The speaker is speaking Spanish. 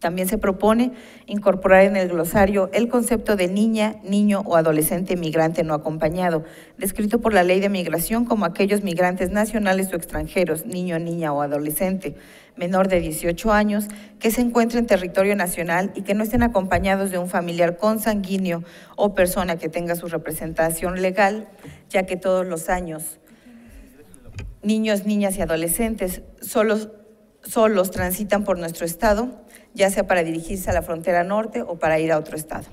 También se propone incorporar en el glosario el concepto de niña, niño o adolescente migrante no acompañado, descrito por la ley de migración como aquellos migrantes nacionales o extranjeros, niño, niña o adolescente menor de 18 años que se encuentre en territorio nacional y que no estén acompañados de un familiar consanguíneo o persona que tenga su representación legal, ya que todos los años niños, niñas y adolescentes solos, solos transitan por nuestro estado ya sea para dirigirse a la frontera norte o para ir a otro estado.